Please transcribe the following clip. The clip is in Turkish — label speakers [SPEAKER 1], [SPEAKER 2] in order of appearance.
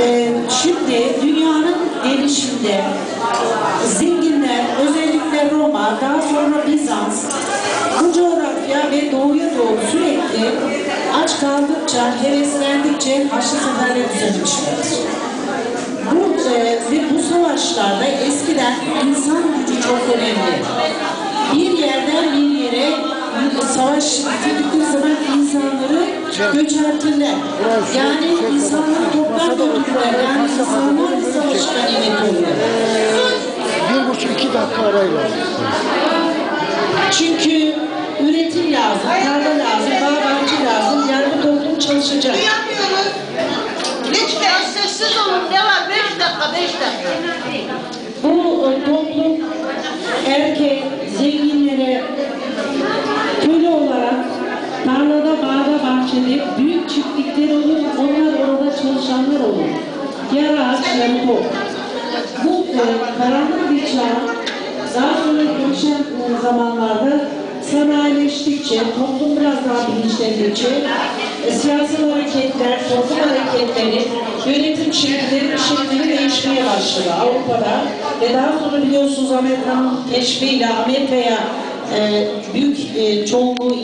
[SPEAKER 1] Ee, şimdi dünyanın gelişinde zenginler, özellikle Roma, daha sonra Bizans, bu coğrafya ve doğuya doğru sürekli aç kaldıkça, heveslendikçe Haçlı seferleri düzenlemişlerdir. Bu, e, ve bu savaşlarda eskiden insan gücü çok önemli. Bir yerden bir yere savaş bittikleri zaman insanları göçertirler. Yani insanları bir
[SPEAKER 2] buçuk iki dakika arayla.
[SPEAKER 1] Çünkü üretim lazım, tarla lazım, bağ bahçe lazım. Bu toplum çalışacak.
[SPEAKER 3] Duyamıyoruz. Lütfen sessiz olun. Ne var? Beş dakika, beş dakika.
[SPEAKER 1] Bu e, toplum erkek, zenginlere köle olarak tarlada, bağda, bahçede büyük çiftlikler olur. Yarı top. Bu e, karanlık bir çağ daha sonra gelişen e, zamanlarda sanayileştikçe, toplum biraz daha bilinçlendikçe e, siyasal hareketler, toplum hareketleri, yönetim şekilleri bir şekilde değişmeye başladı Avrupa'da ve daha sonra biliyorsunuz Amerika'nın keşfiyle Amerika'ya e, büyük e, çoğunluğu